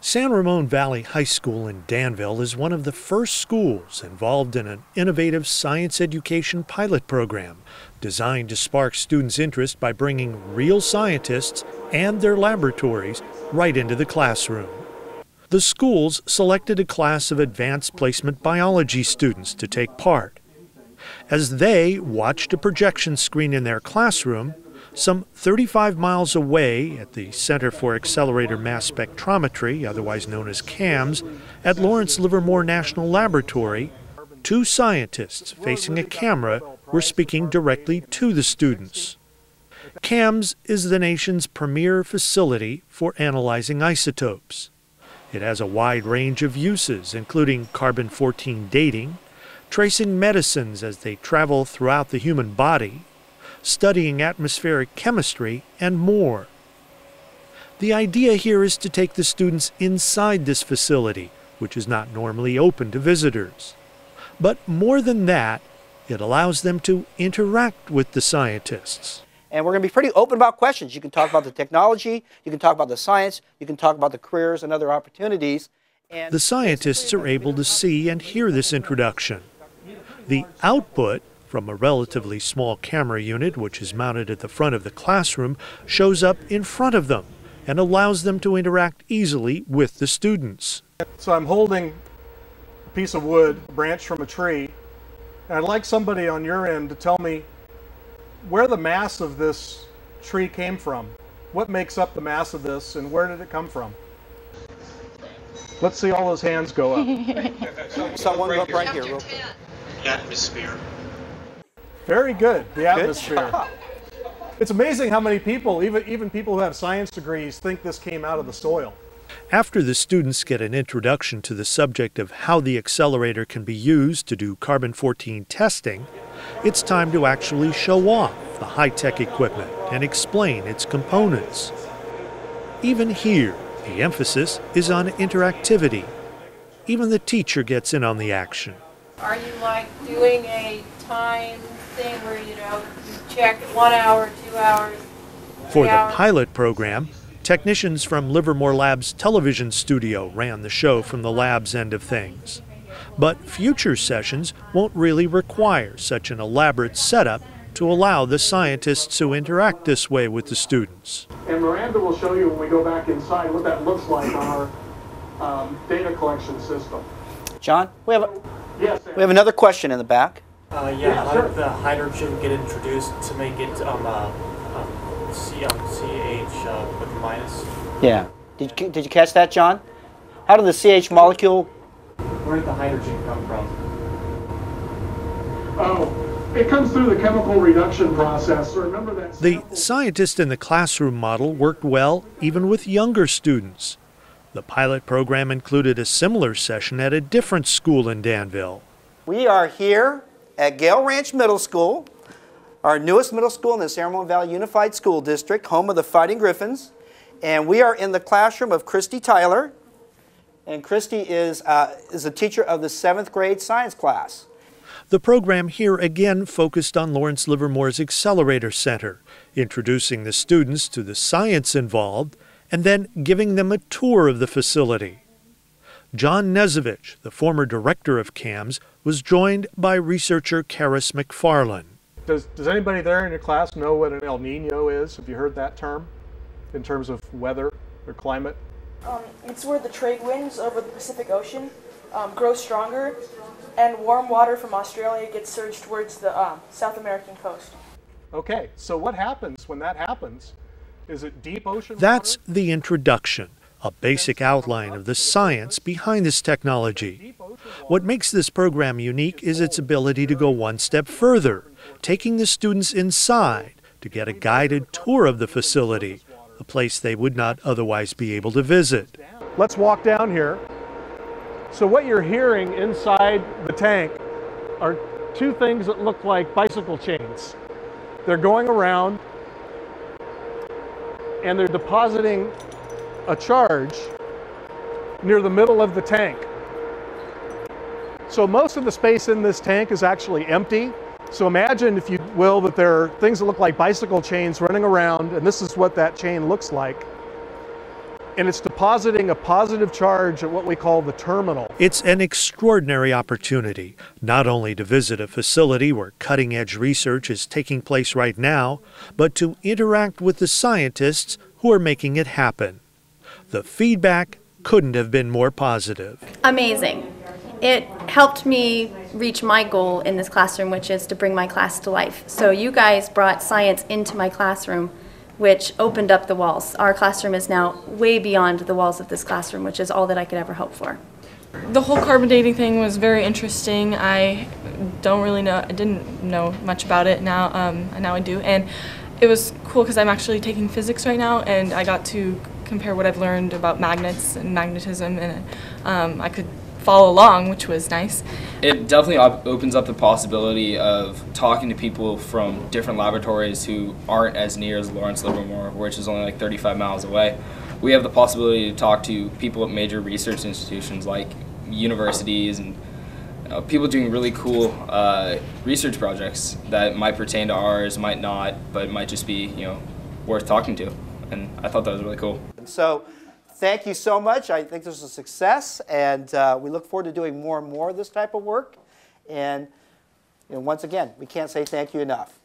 San Ramon Valley High School in Danville is one of the first schools involved in an innovative science education pilot program designed to spark students' interest by bringing real scientists and their laboratories right into the classroom. The schools selected a class of advanced placement biology students to take part. As they watched a projection screen in their classroom, some 35 miles away at the Center for Accelerator Mass Spectrometry, otherwise known as CAMS, at Lawrence Livermore National Laboratory, two scientists facing a camera were speaking directly to the students. CAMS is the nation's premier facility for analyzing isotopes. It has a wide range of uses, including carbon 14 dating, tracing medicines as they travel throughout the human body, studying atmospheric chemistry, and more. The idea here is to take the students inside this facility, which is not normally open to visitors. But more than that, it allows them to interact with the scientists. And we're going to be pretty open about questions. You can talk about the technology, you can talk about the science, you can talk about the careers and other opportunities. And the scientists are able to see and hear this introduction. The output from a relatively small camera unit, which is mounted at the front of the classroom, shows up in front of them and allows them to interact easily with the students. So I'm holding a piece of wood, a branch from a tree, and I'd like somebody on your end to tell me where the mass of this tree came from. What makes up the mass of this and where did it come from? Let's see all those hands go up. Someone up right here. Real quick. Atmosphere. Very good. The atmosphere. It's amazing how many people, even, even people who have science degrees, think this came out of the soil. After the students get an introduction to the subject of how the accelerator can be used to do carbon 14 testing, it's time to actually show off the high tech equipment and explain its components. Even here, the emphasis is on interactivity. Even the teacher gets in on the action. Are you like doing a time thing where you know you check one hour, two hours? For the pilot program, technicians from Livermore Labs television studio ran the show from the lab's end of things. But future sessions won't really require such an elaborate setup to allow the scientists to interact this way with the students. And Miranda will show you when we go back inside what that looks like on our um, data collection system. John, we have a, yes, we have another question in the back. Uh, yeah, yeah, how sure. did the hydrogen get introduced to make it um, uh, um, C, um, CH uh, with minus? Yeah. Did you, did you catch that, John? How did the CH molecule where did the hydrogen come from? Oh, it comes through the chemical reduction process. Remember that. The scientist in the classroom model worked well even with younger students. The pilot program included a similar session at a different school in Danville. We are here at Gale Ranch Middle School, our newest middle school in the San Valley Unified School District, home of the Fighting Griffins. And we are in the classroom of Christy Tyler, and Christy is, uh, is a teacher of the seventh grade science class. The program here again focused on Lawrence Livermore's Accelerator Center, introducing the students to the science involved and then giving them a tour of the facility. John Knezovich, the former director of CAMS, was joined by researcher Karis McFarlane. Does, does anybody there in your class know what an El Nino is? Have you heard that term in terms of weather or climate? Um, it's where the trade winds over the Pacific Ocean um, grow stronger, and warm water from Australia gets surged towards the um, South American coast. Okay, so what happens when that happens? Is it deep ocean That's water? the introduction, a basic outline of the science behind this technology. What makes this program unique is its ability to go one step further, taking the students inside to get a guided tour of the facility a place they would not otherwise be able to visit. Let's walk down here. So what you're hearing inside the tank are two things that look like bicycle chains. They're going around and they're depositing a charge near the middle of the tank. So most of the space in this tank is actually empty so imagine, if you will, that there are things that look like bicycle chains running around, and this is what that chain looks like. and it's depositing a positive charge at what we call the terminal. It's an extraordinary opportunity, not only to visit a facility where cutting edge research is taking place right now, but to interact with the scientists who are making it happen. The feedback couldn't have been more positive. amazing. It helped me reach my goal in this classroom, which is to bring my class to life. So you guys brought science into my classroom, which opened up the walls. Our classroom is now way beyond the walls of this classroom, which is all that I could ever hope for. The whole carbon dating thing was very interesting. I don't really know, I didn't know much about it now, um, and now I do. And it was cool because I'm actually taking physics right now, and I got to compare what I've learned about magnets and magnetism, and um, I could follow along, which was nice. It definitely op- opens up the possibility of talking to people from different laboratories who aren't as near as Lawrence Livermore, which is only like 35 miles away. We have the possibility to talk to people at major research institutions like universities and uh, people doing really cool uh, research projects that might pertain to ours, might not, but might just be you know worth talking to. And I thought that was really cool. So thank you so much. I think this was a success, and uh, we look forward to doing more and more of this type of work. And you know, once again, we can't say thank you enough.